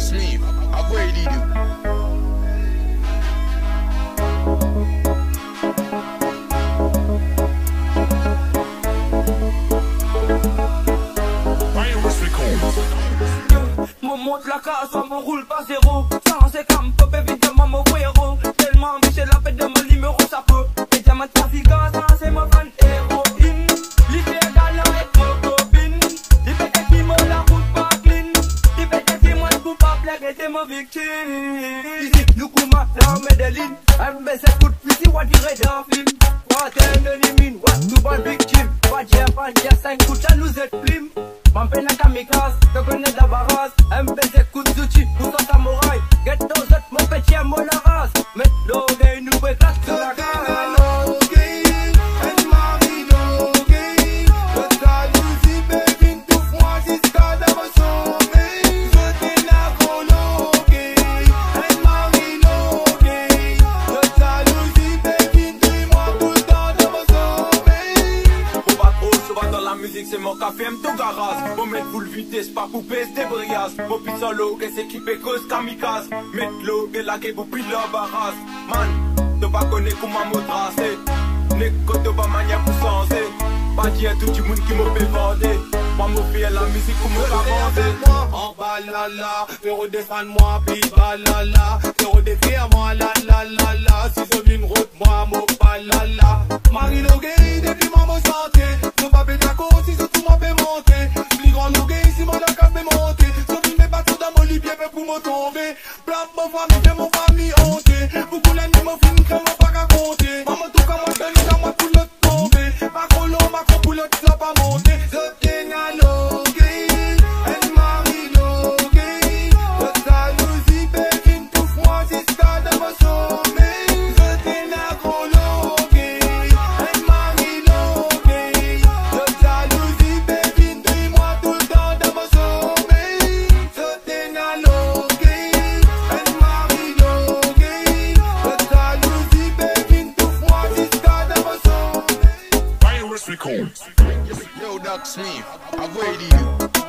Smith, I really do. monte la case, on roule pas zéro. Ça, c'est comme top, évidemment, mon frérot. Tellement ambitieux, la paix de mon numéro, ça peut. Et diamant, c'est ma mon victime. Ici, Kouma, là, Medellin. On film. Water, de limine, what, pas dire, 5 coups, ça nous est prime. Mampena kamikaze, tokone dabaras MBZ Kutsuchi, nous sommes samouraï Get those that la race Met l'eau, gay, c'est mon café, tout garage. Pour mettre full vitesse, pas couper, c'est débrayage. Pour pizza l'eau, que c'est équipé cause kamikaze. Mettre l'eau, que la que vous pile la. Man, tu pas connaître comment me tracer. N'est que tu pas manière pour senser. Pas dire tout le monde qui me fait vendre. Pas me faire la musique pour me la vendre. En balala, fais redescendre-moi, puis balala. Fais redécrire-moi, la la la la. Si je viens route, moi, mon balala. Marie Mando gen si man akab be monte Sou vin be batou da mon li pye pe pou mou tombe Blan mou fami fe mou Yo, Doc Smith, waited you.